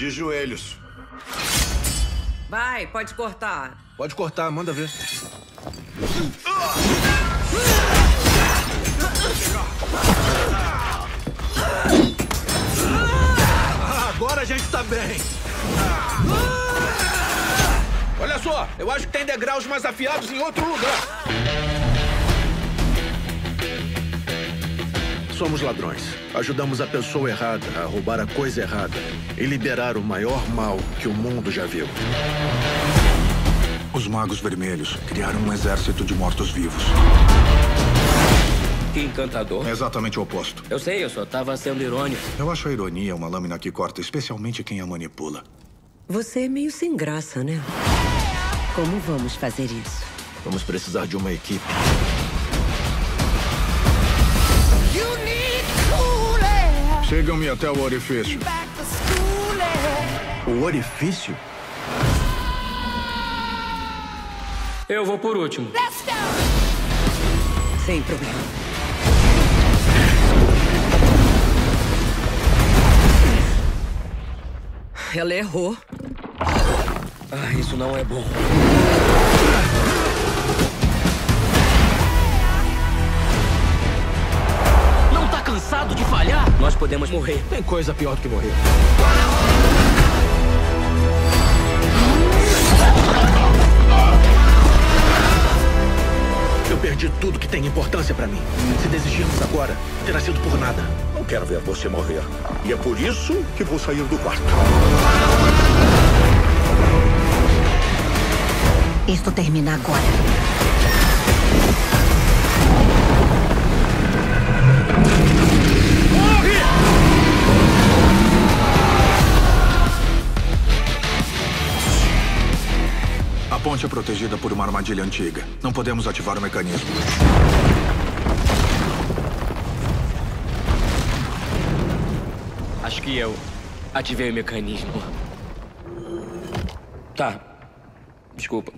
De joelhos. Vai, pode cortar. Pode cortar, manda ver. Agora a gente tá bem. Olha só, eu acho que tem degraus mais afiados em outro lugar. Somos ladrões. Ajudamos a pessoa errada a roubar a coisa errada e liberar o maior mal que o mundo já viu. Os Magos Vermelhos criaram um exército de mortos-vivos. Que encantador. É exatamente o oposto. Eu sei, eu só tava sendo irônico. Eu acho a ironia uma lâmina que corta especialmente quem a manipula. Você é meio sem graça, né? Como vamos fazer isso? Vamos precisar de uma equipe. Sigam-me até o orifício. O orifício? Eu vou por último. Sem problema. Ela errou. Ah, isso não é bom. Nós podemos morrer. Tem coisa pior do que morrer. Eu perdi tudo que tem importância pra mim. Se desistirmos agora, terá sido por nada. Não quero ver você morrer. E é por isso que vou sair do quarto. Isto termina agora. Ponte é protegida por uma armadilha antiga. Não podemos ativar o mecanismo. Acho que eu ativei o mecanismo. Tá. Desculpa.